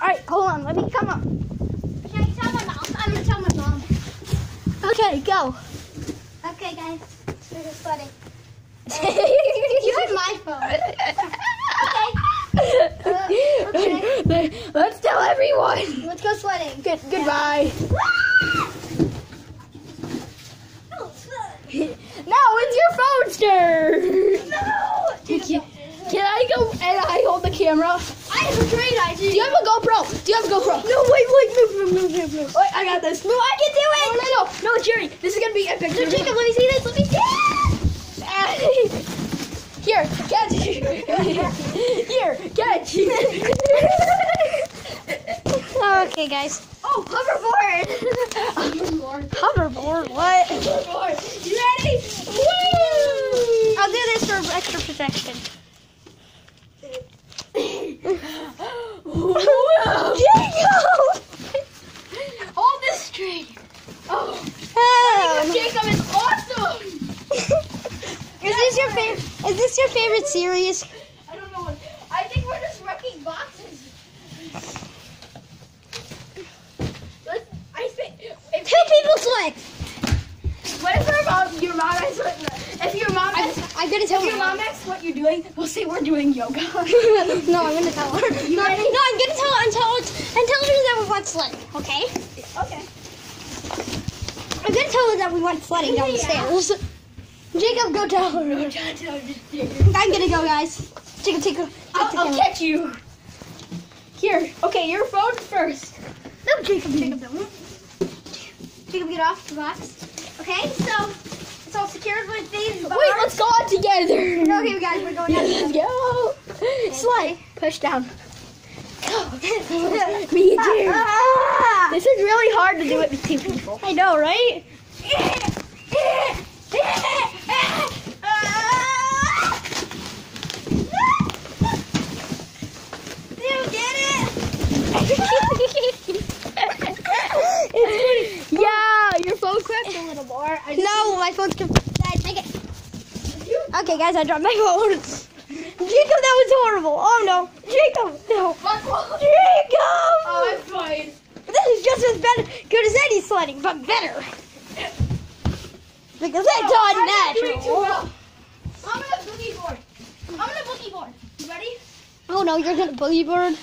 All right, hold on. Let me come up. Can I tell my mom? I'm gonna tell my mom. Okay, go. Okay, guys. We're just sweating. you have my phone. Okay. Uh, let's tell everyone. Let's go sweating. Good, goodbye. No, it's your phone, sir. No! Can, can I go and I hold the camera? I have a great idea. Do you have a GoPro? Do you have a GoPro? No, wait, wait, move, move, move, move, move. Wait, I got this. No, I can do it. no, no, no, Jerry. This is gonna be epic. No, Jacob, let me see this. Let me see it. Here, catch. Here, catch. Oh, okay, guys. oh, hoverboard. Hoverboard, what? hoverboard. You ready? Woo! I'll do this for extra protection. Whoa. Jacob! Hold this string. Oh, Oh. Jacob is awesome. Is this your favorite? Is this your favorite series? I don't know what. I think we're just wrecking boxes. Let's. I think. If, Two people select. what if our mom, your mom asks what, if your mom I'm, asks, I'm gonna tell if your my mom asks what you're doing, we'll say we're doing yoga. no, I'm gonna tell her. You no, ready? no, I'm gonna tell her and tell her and tell her that we went sledding. Okay? okay. I'm gonna tell her that we went sledding down the Yeah. stairs. Jacob, go tell her. I'm gonna go, guys. Jacob, take I'll, I'll catch you. Here. Okay, your phone first. No, Jacob, Jacob, don't. Jacob, get off the box. Okay, so it's all secured with these bars. Wait, let's go on together. Okay, guys, we're going down. Let's go. Slide. Push down. Me too. Ah! This is really hard to do it with two people. I know, right? You get it? yeah, your phone cracked a little more. I No, my phone's comp- Dad, it. Okay, guys, I dropped my phone. Jacob, that was horrible. Oh no, Jacob, no, My phone. Jacob. Oh, I'm fine. This is just as bad, good as any sledding, but better. Because it's I'm not unnatural. well. I'm gonna boogie board. I'm gonna boogie board. You ready? Oh no, you're gonna boogie board.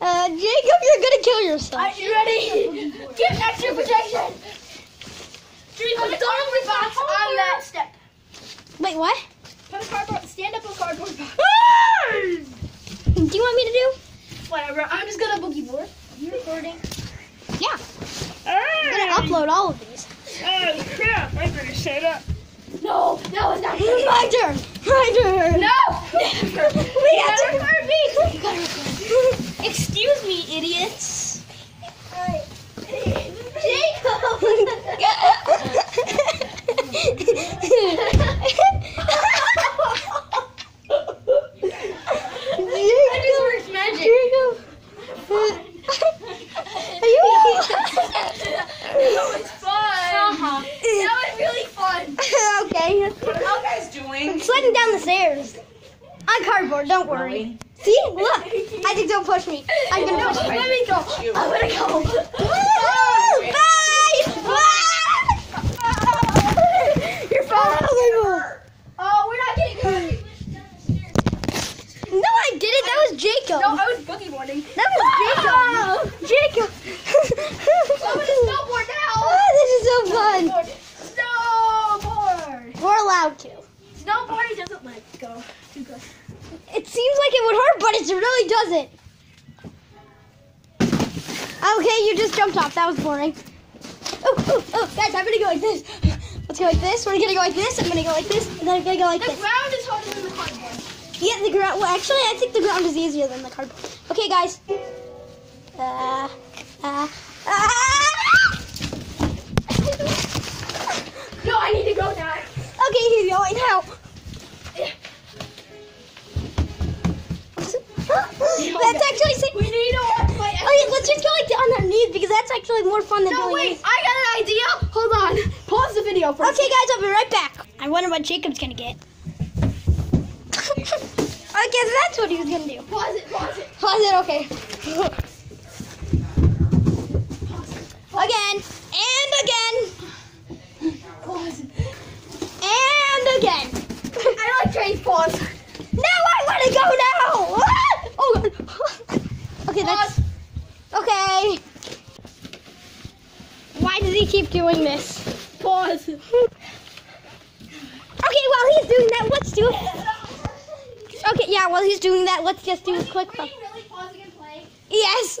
Uh, Jacob, you're gonna kill yourself. Are you ready? Give extra protection. Three, put a cardboard box on that step. Wait, what? Put a cardboard. Stand up a cardboard box. Do you want me to do? Whatever. I'm just gonna boogie board. You recording? Yeah. I'm gonna upload all of these. Oh crap! I better shut up. No, no, it's not My turn. My turn. No! We Never to record me. Excuse me, idiots. I just worked magic. Are you That was fun. That was really fun. okay. What are you guys doing? I'm sliding down the stairs. On cardboard, don't worry. See? Look. I think don't push me. I'm gonna push let me go. I'm gonna go. Woo! Bye! Your phone. Bye! Oh, we're not getting hurt. No, I didn't. That was Jacob. No, I was boogie boarding. That was Jacob. Jacob. I'm gonna snowboard now. Oh, this is so fun. Snowboard. We're allowed to. Snowboarding doesn't let go. Too good. It seems like it would hurt, but it really doesn't. Okay, you just jumped off. That was boring. Oh, oh, oh, guys, I'm gonna go like this. Let's go like this. We're gonna go like this. I'm gonna go like this, and then I'm gonna go like The this. The ground is harder than the cardboard. Yeah, the ground. Well, actually, I think the ground is easier than the cardboard. Okay, guys. Uh, uh, ah! No, I need to go now. Okay, he's going now. We need to watch my episode. Wait, let's just go like underneath because that's actually more fun than no, doing wait. I got an idea. Hold on. Pause the video first. Okay, guys, I'll be right back. I wonder what Jacob's going to get. okay, so that's what he was going to do. Pause it, pause it. Pause it, okay. Again. And again. Pause. And again. I like trains, pause. Now I want to go now. Why keep doing this? Pause. Okay, while he's doing that, let's do it. Okay, yeah, while he's doing that, let's just do a quick. Wait, really pausing and playing? Yes.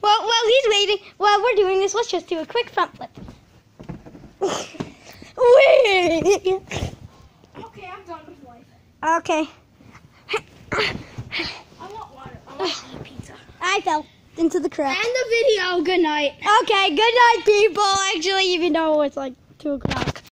Well, while he's waiting, while we're doing this, let's just do a quick front flip. Wait. Okay, I'm done with life. Okay. I want water. I want pizza. I fell into the crack. End the video. Good night. Okay, good night, people. Actually, even though it's like 2 o'clock.